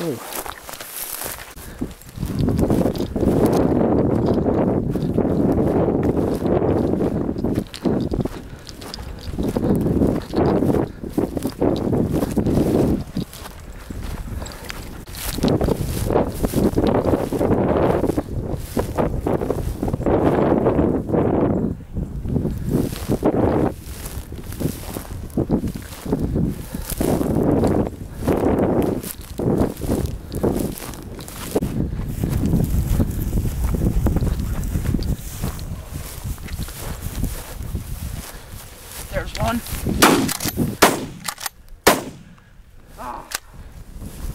Ooh. There's one. Ah,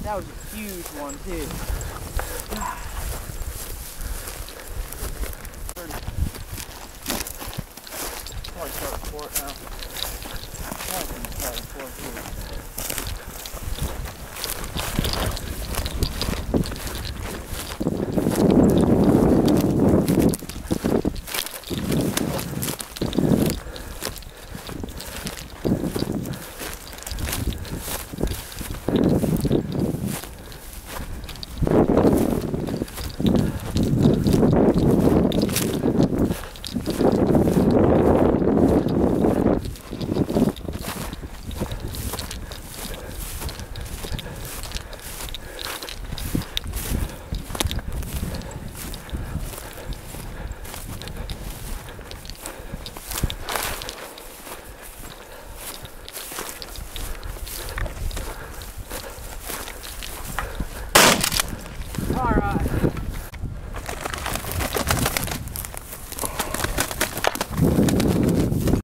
that was a huge one too. Ah. Probably start a now. Probably start a.